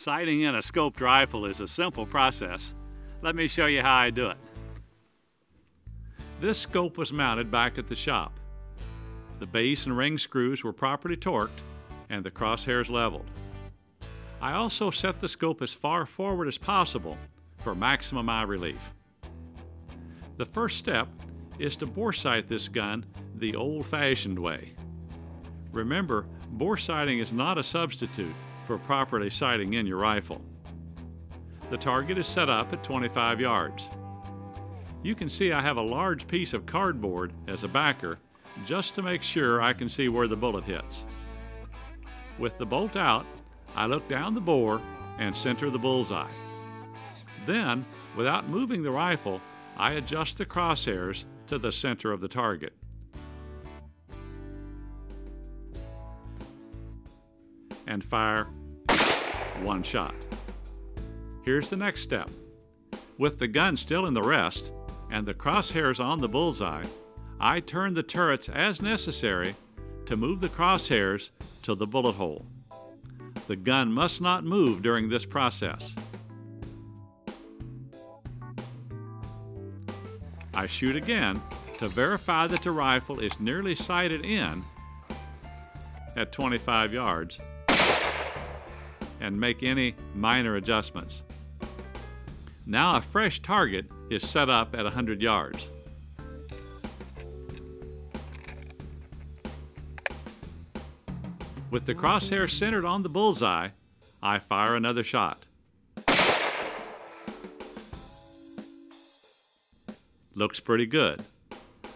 Sighting in a scoped rifle is a simple process. Let me show you how I do it. This scope was mounted back at the shop. The base and ring screws were properly torqued and the crosshairs leveled. I also set the scope as far forward as possible for maximum eye relief. The first step is to bore sight this gun the old-fashioned way. Remember, bore sighting is not a substitute for properly sighting in your rifle. The target is set up at 25 yards. You can see I have a large piece of cardboard as a backer just to make sure I can see where the bullet hits. With the bolt out, I look down the bore and center the bullseye. Then, without moving the rifle, I adjust the crosshairs to the center of the target. And fire one shot. Here's the next step. With the gun still in the rest and the crosshairs on the bullseye, I turn the turrets as necessary to move the crosshairs to the bullet hole. The gun must not move during this process. I shoot again to verify that the rifle is nearly sighted in at 25 yards and make any minor adjustments. Now a fresh target is set up at 100 yards. With the crosshair centered on the bullseye, I fire another shot. Looks pretty good.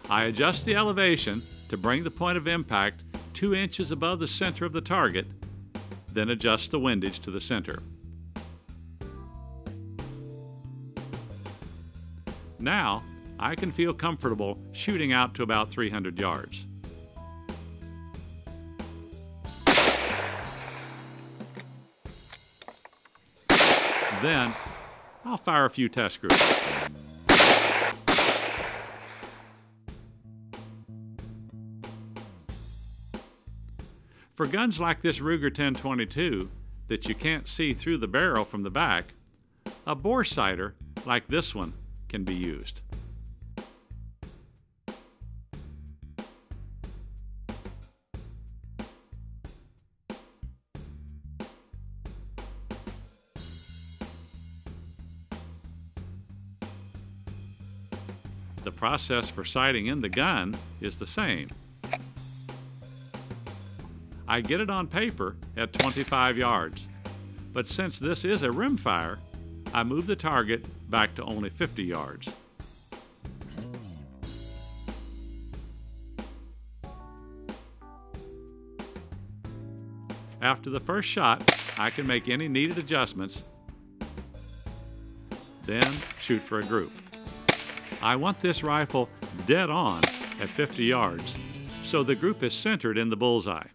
I adjust the elevation to bring the point of impact two inches above the center of the target then adjust the windage to the center. Now, I can feel comfortable shooting out to about 300 yards. Then, I'll fire a few test groups. For guns like this Ruger 1022 that you can't see through the barrel from the back, a bore sighter like this one can be used. The process for sighting in the gun is the same. I get it on paper at 25 yards. But since this is a rimfire, I move the target back to only 50 yards. After the first shot, I can make any needed adjustments, then shoot for a group. I want this rifle dead on at 50 yards, so the group is centered in the bullseye.